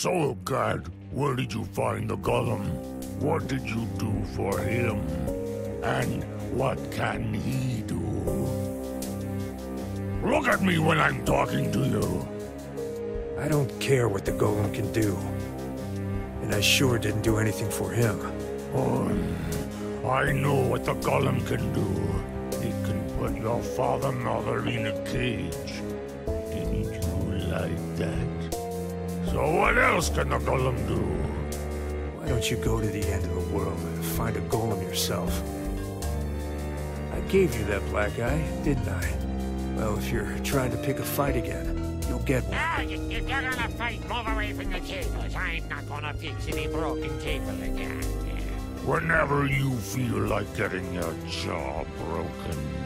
So, Ghat, where did you find the golem? What did you do for him? And what can he do? Look at me when I'm talking to you. I don't care what the golem can do. And I sure didn't do anything for him. Oh, I know what the golem can do. It can put your father-mother in a cage. So what else can the golem do? Why don't you go to the end of the world and find a golem yourself? I gave you that black eye, didn't I? Well, if you're trying to pick a fight again, you'll get one. Ah, you, you get on a fight, move away from the tables. I'm not gonna fix any broken table again. Whenever you feel like getting your jaw broken.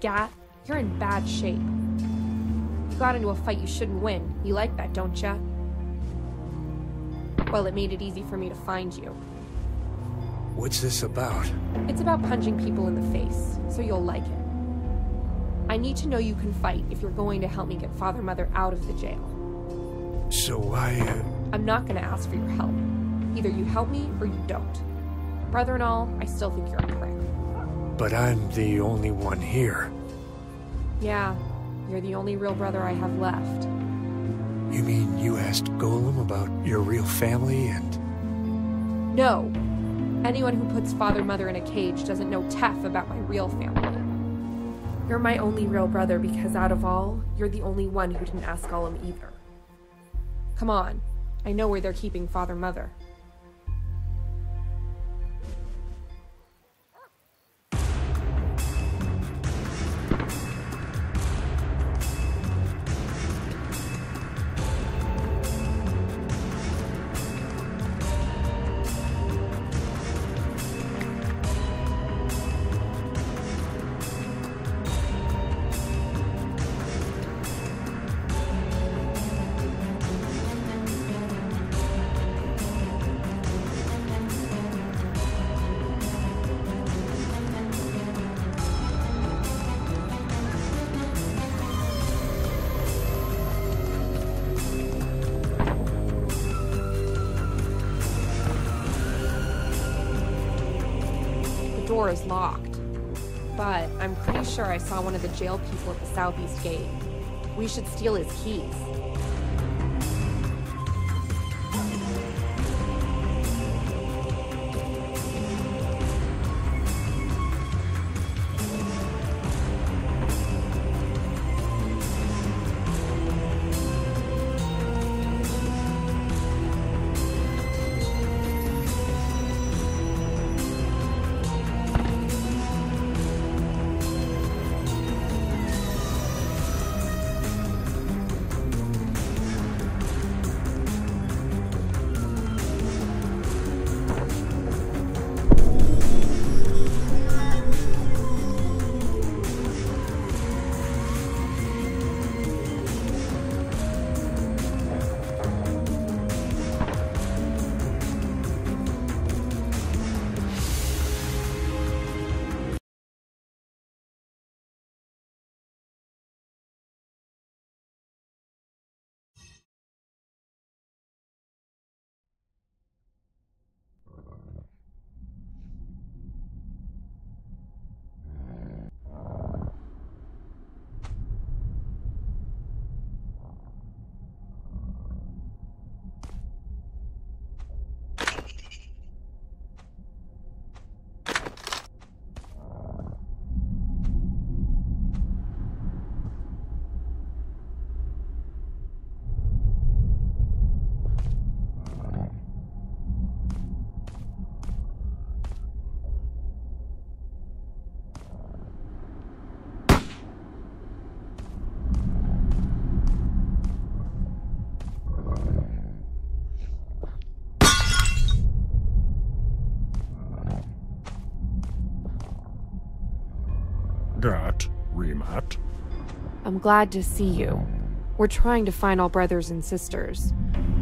Ghat, you're in bad shape. You got into a fight you shouldn't win. You like that, don't ya? Well, it made it easy for me to find you. What's this about? It's about punching people in the face, so you'll like it. I need to know you can fight if you're going to help me get Father Mother out of the jail. So I, uh, I'm not going to ask for your help. Either you help me or you don't. Brother and all, I still think you're a prick. But I'm the only one here. Yeah, you're the only real brother I have left. You mean you asked Golem about your real family and... No. Anyone who puts Father Mother in a cage doesn't know Tef about my real family. You're my only real brother because out of all, you're the only one who didn't ask Golem either. Come on. I know where they're keeping Father Mother. Door is locked. But I'm pretty sure I saw one of the jail people at the southeast gate. We should steal his keys. That, Rimat. I'm glad to see you. We're trying to find all brothers and sisters.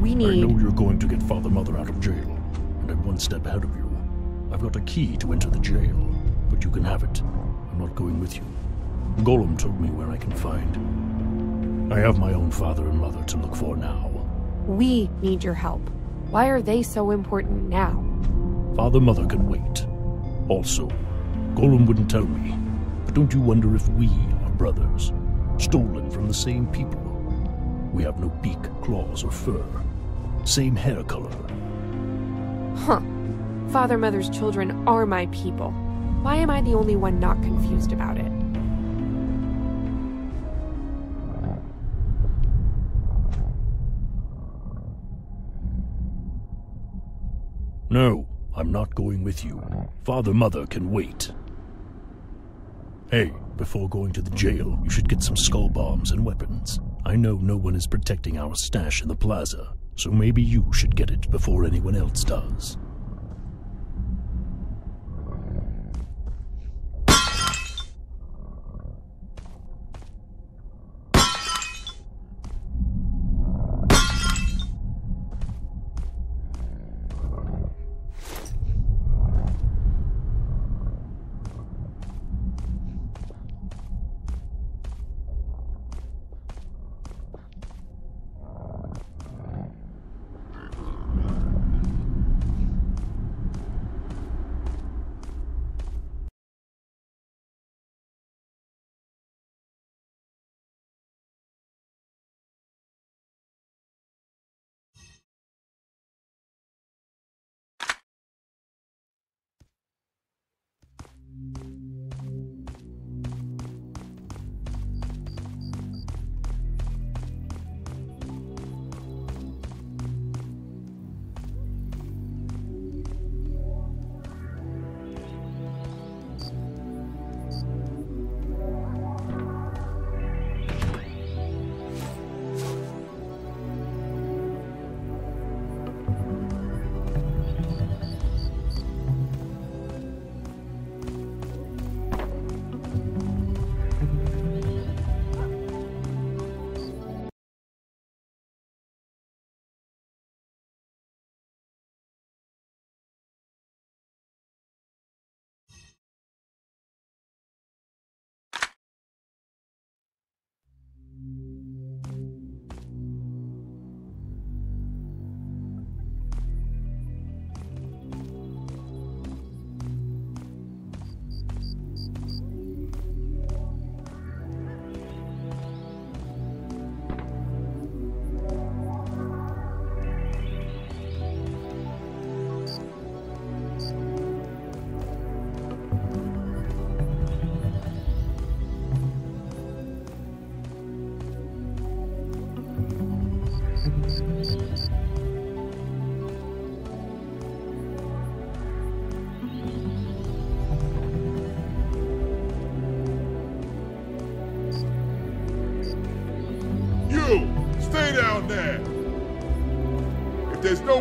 We need- I know you're going to get Father Mother out of jail, and I'm one step ahead of you. I've got a key to enter the jail, but you can have it. I'm not going with you. Golem told me where I can find. I have my own father and mother to look for now. We need your help. Why are they so important now? Father Mother can wait. Also, Golem wouldn't tell me, don't you wonder if we are brothers, stolen from the same people? We have no beak, claws, or fur. Same hair color. Huh. Father Mother's children are my people. Why am I the only one not confused about it? No, I'm not going with you. Father Mother can wait. Hey, before going to the jail, you should get some skull bombs and weapons. I know no one is protecting our stash in the plaza, so maybe you should get it before anyone else does.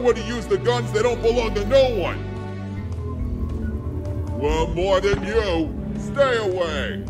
If to use the guns, they don't belong to no one! Well, more than you, stay away!